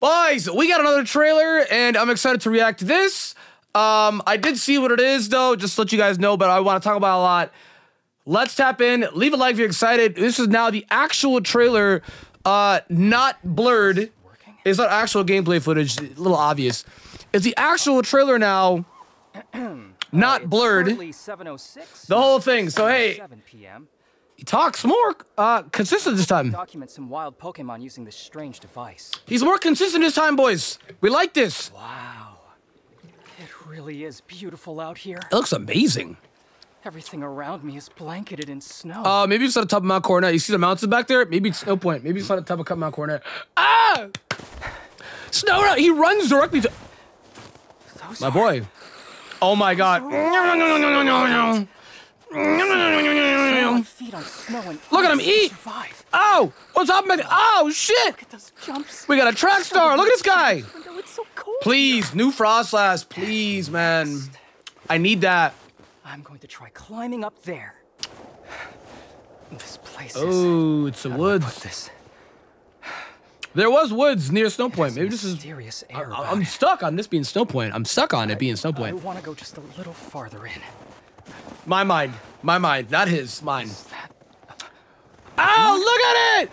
Boys, we got another trailer, and I'm excited to react to this. Um, I did see what it is, though, just to let you guys know, but I want to talk about a lot. Let's tap in. Leave a like if you're excited. This is now the actual trailer, uh, not blurred. It's not actual gameplay footage. A little obvious. It's the actual trailer now, not blurred. The whole thing. So hey, 7 p.m. he talks more uh, consistent this time. Document some wild Pokemon using this strange device. He's more consistent this time, boys. We like this. Wow. It really is beautiful out here. It looks amazing. Everything around me is blanketed in snow. Uh, maybe it's on the top of Mount Coronet. You see the mountains back there? Maybe it's no point. Maybe it's on the top of Mount Coronet. Ah! Snow! He runs directly to Those my boy. Oh my god. My feet on snow and Look at him eat. Oh! What's up, man? Oh shit! Look at those jumps. We got a track star. Look at this guy. Window, It's so cold. Please, new Froslass. Please, man. I need that. I'm going to try climbing up there. This place is. Oh, it's the woods. There was woods near Snow Point. Maybe this is. mysterious air I, I'm stuck on this being Snow Point. I'm stuck on it being Snow I want to go just a little farther in. My mind. My mind. Not his. Mine. Is that Oh, look at it!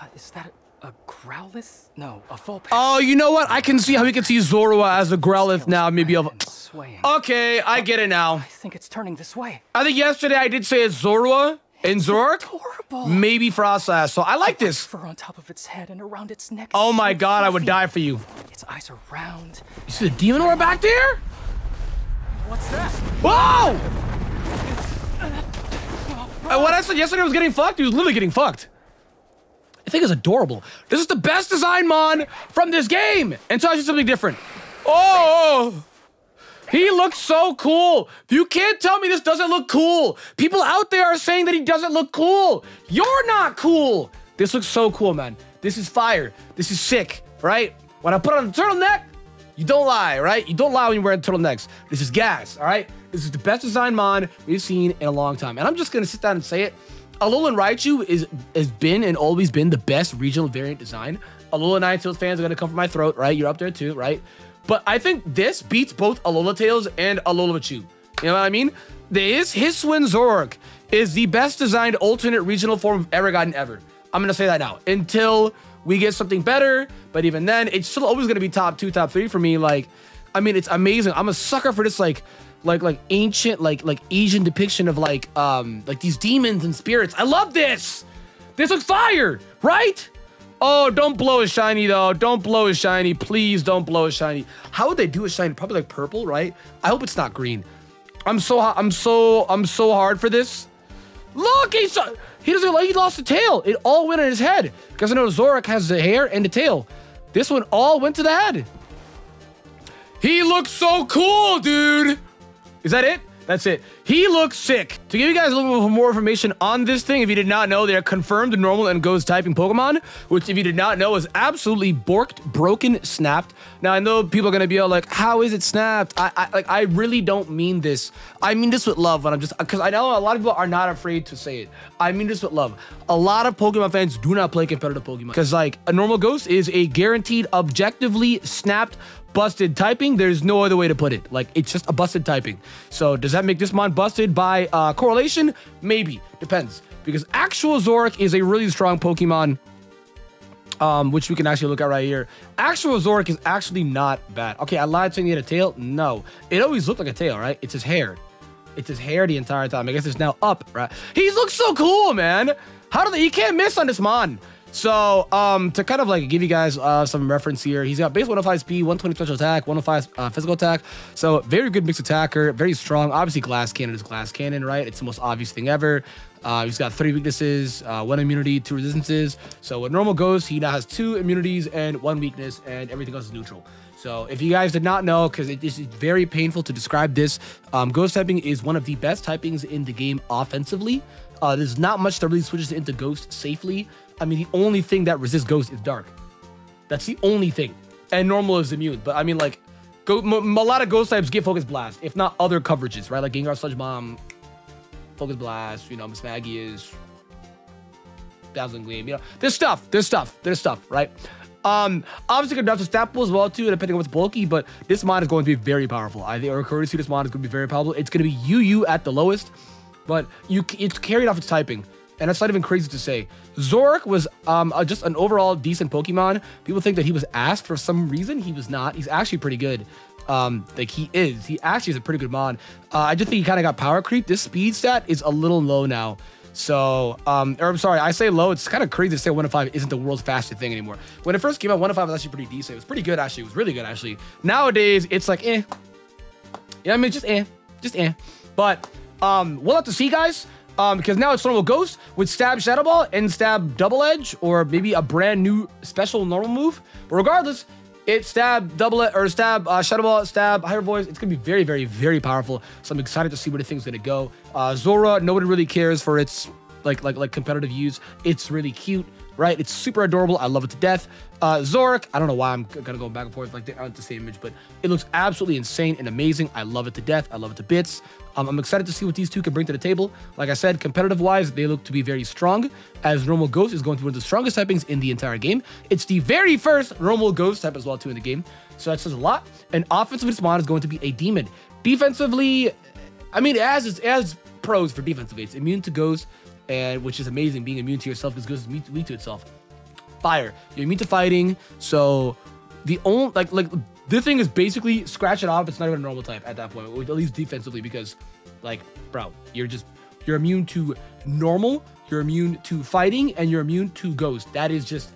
uh, is that a, Growlithe? No, a Vulpix. Oh, you know what? I can see how we can see Zorua as a Growlithe now. Maybe of. Swaying. Okay, I get it now. I think it's turning this way. I think yesterday I did say it's Zorua and Zork. Horrible. Maybe Froslass. So I like this. Fur on top of its head and around its neck. Oh my so god, I would die for you. Its eyes are round. You see the demon war back there? What's that? Whoa! Uh, what I said yesterday was getting fucked. He was literally getting fucked. I think it's adorable. This is the best design mon from this game. And so I should something different. Oh! He looks so cool. You can't tell me this doesn't look cool. People out there are saying that he doesn't look cool. You're not cool. This looks so cool, man. This is fire. This is sick, right? When I put on the turtleneck, you don't lie, right? You don't lie when you're wearing turtlenecks. This is gas, all right? This is the best design mon we've seen in a long time. And I'm just gonna sit down and say it. Alolan Raichu is has been and always been the best regional variant design. Alola Ninetales fans are gonna come for my throat, right? You're up there too, right? But I think this beats both Alola Tails and Alola Chu. You know what I mean? This Hisuian Zork is the best designed alternate regional form of ever gotten ever. I'm gonna say that now. Until we get something better, but even then, it's still always gonna be top two, top three for me. Like, I mean, it's amazing. I'm a sucker for this, like, like, like ancient, like, like Asian depiction of like, um, like these demons and spirits. I love this. This looks fire, right? Oh, don't blow a shiny though. Don't blow a shiny. Please don't blow a shiny. How would they do a shiny? Probably like purple, right? I hope it's not green. I'm so I'm so I'm so hard for this. Look, he's he doesn't like he lost the tail. It all went in his head. Because I know Zoroark has the hair and the tail. This one all went to the head. He looks so cool, dude. Is that it? That's it. He looks sick. To give you guys a little bit more information on this thing, if you did not know, they're confirmed normal and ghost typing Pokemon, which if you did not know is absolutely borked, broken, snapped. Now I know people are gonna be all like, "How is it snapped?" I, I like I really don't mean this. I mean this with love, and I'm just because I know a lot of people are not afraid to say it. I mean this with love. A lot of Pokemon fans do not play competitive Pokemon because like a normal ghost is a guaranteed, objectively snapped busted typing. There's no other way to put it. Like it's just a busted typing. So does that make this mon busted by uh, correlation? Maybe depends because actual Zoroark is a really strong Pokemon. Um, which we can actually look at right here. Actual Zoroark is actually not bad. Okay, I lied saying he had a tail. No, it always looked like a tail, right? It's his hair. It's his hair the entire time. I guess it's now up, right? He looks so cool, man. How do they? You can't miss on this mon. So, um, to kind of like give you guys uh, some reference here, he's got base 105 speed, 120 special attack, 105 uh, physical attack. So, very good mixed attacker, very strong. Obviously, glass cannon is glass cannon, right? It's the most obvious thing ever. Uh, he's got three weaknesses, uh, one immunity, two resistances. So, with normal ghost, he now has two immunities and one weakness, and everything else is neutral. So, if you guys did not know, because it is very painful to describe this, um, ghost typing is one of the best typings in the game offensively. Uh, there's not much that really switches into ghost safely. I mean, the only thing that resists ghost is dark. That's the only thing. And normal is immune. But I mean, like, go, a lot of ghost types get focus blast, if not other coverages, right? Like Gengar, Sludge Bomb, focus blast. You know, Mismagius Dazzling Gleam. You know, there's stuff. There's stuff. There's stuff, right? Um, obviously, can draft to stat pool as well too, depending on what's bulky. But this mod is going to be very powerful. I think, or courtesy, this mod is going to be very powerful. It's going to be UU at the lowest, but you it's carried off its typing, and that's not even crazy to say. Zoroark was um uh, just an overall decent Pokemon. People think that he was asked for some reason. He was not. He's actually pretty good. Um, like he is. He actually is a pretty good mod. Uh, I just think he kind of got power creep. This speed stat is a little low now. So, um, or I'm sorry, I say low. It's kind of crazy to say 105 isn't the world's fastest thing anymore. When it first came out, 105 was actually pretty decent. It was pretty good, actually. It was really good, actually. Nowadays, it's like, eh. Yeah, I mean, just eh. Just eh. But, um, we'll have to see, guys. Um, because now it's normal ghost with stab shadow ball and stab double edge or maybe a brand new special normal move. But regardless, it stab double it, or stab uh, shadow ball stab Hyper Voice. It's gonna be very very very powerful. So i'm excited to see where the thing's gonna go. Uh Zorua nobody really cares for its like like like competitive use. It's really cute right? It's super adorable. I love it to death. Uh Zoroark i don't know why i'm gonna go back and forth like they aren't the same image but it looks absolutely insane and amazing. I love it to death. I love it to bits. Um, i'm excited to see what these two can bring to the table. Like i said competitive wise they look to be very strong as normal ghost is going to be one of the strongest typings in the entire game. It's the very first normal ghost type as well too in the game. So that says a lot. And offensively this mod is going to be a demon. Defensively i mean as it has pros for defensively it's immune to ghost and which is amazing being immune to yourself because ghost is weak to itself fire. You're immune to fighting, so the only like like this thing is basically scratch it off. It's not even a normal type at that point, at least defensively, because like, bro, you're just you're immune to normal, you're immune to fighting, and you're immune to ghost. That is just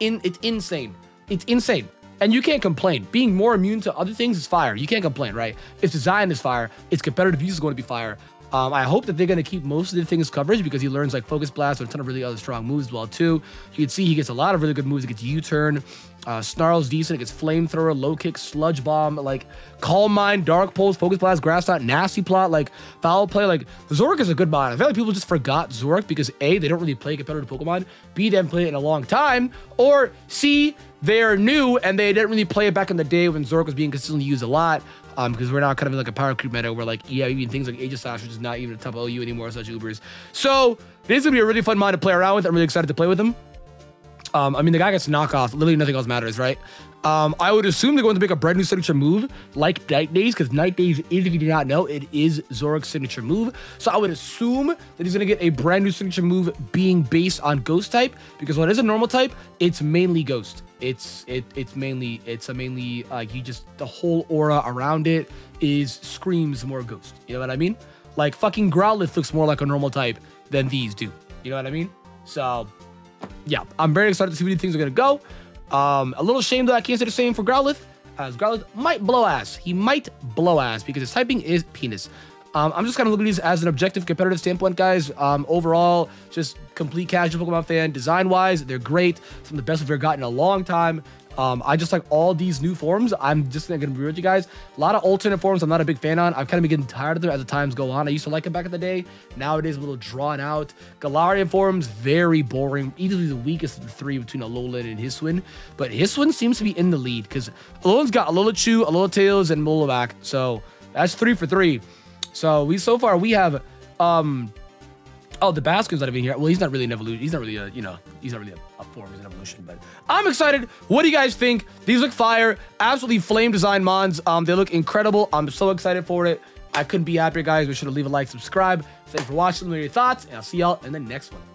in it's insane. It's insane. And you can't complain. Being more immune to other things is fire. You can't complain, right? Its design is fire. Its competitive use is going to be fire. Um, I hope that they're going to keep most of the things coverage because he learns like Focus Blast and a ton of really other strong moves as well too. You can see he gets a lot of really good moves. He gets U-Turn, uh, Snarl's decent. It gets Flamethrower, Low Kick, Sludge Bomb, like Calm Mind, Dark Pulse, Focus Blast, Grass Knot, Nasty Plot, like Foul Play. Like Zoroark is a good mod. I feel like people just forgot Zoroark because A, they don't really play competitive Pokemon, B, they haven't played it in a long time, or C, they're new and they didn't really play it back in the day when Zork was being consistently used a lot um, because we're now kind of in like a power creep meta where like, yeah, even things like Age of Aegislash, which is not even a top OU anymore, such Ubers. So this is gonna be a really fun mod to play around with. I'm really excited to play with him. Um, I mean, the guy gets knockoff. Literally nothing else matters, right? Um, I would assume they're going to make a brand new signature move like Night Daze, because Night Daze is, if you do not know, it is Zoroark's signature move. So I would assume that he's going to get a brand new signature move being based on Ghost type, because when it's a normal type, it's mainly Ghost. It's it it's mainly it's a mainly like you just the whole aura around it is screams more Ghost. You know what I mean? Like fucking Growlithe looks more like a normal type than these do. You know what I mean? So yeah, I'm very excited to see where these things are gonna go. Um, a little shame that I can't say the same for Growlithe, as Growlithe might blow ass. He might blow ass because his typing is penis. Um, I'm just kind of looking at these as an objective competitive standpoint, guys. Um, overall, just complete casual Pokemon fan. Design-wise, they're great. Some of the best we've ever gotten in a long time. Um, I just like all these new forms. I'm just gonna be with you guys. A lot of alternate forms I'm not a big fan on. I've kind of been getting tired of them as the times go on. I used to like them back in the day. Nowadays, a little drawn out. Galarian forms, very boring. Easily the weakest of the three between Alolan and Hisuian. But Hisuian seems to be in the lead because Alolan's got Alola Alola Tails, and Marowak. So that's three for three. So we so far we have um Oh, the Baskin's not even here. Well, he's not really an evolution. He's not really a, you know, he's not really a, a form. He's an evolution. But I'm excited. What do you guys think? These look fire. Absolutely flame design mods. Um, they look incredible. I'm so excited for it. I couldn't be happier, guys. Be sure to leave a like, subscribe. Thanks for watching. Let me know your thoughts, and I'll see y'all in the next one.